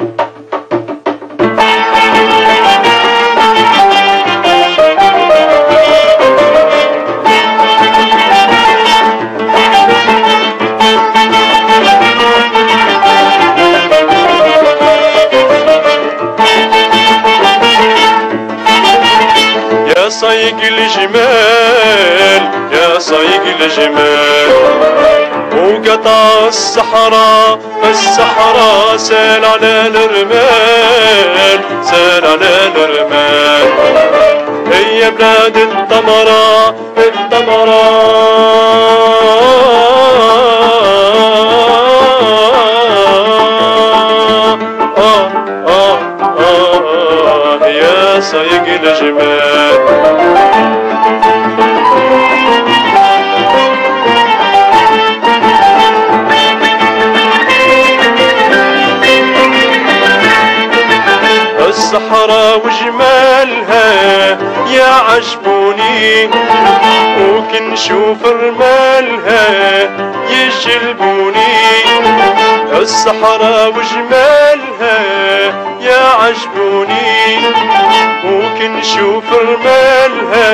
Ya saygılı jimel, ya saygılı وقطع الصحراء الصحراء سال على الرمال سال على الرمال هي بلاد التمرة التمرة. آه آه الصحراء وجمالها يا عجبوني. وكن شوف رمالها يجلبوني. الصحراء وجمالها يا عجبوني. وكن شوف رمالها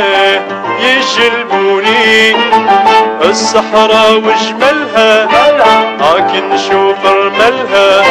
يجلبوني. الصحراء وجمالها لكن شوف رمالها.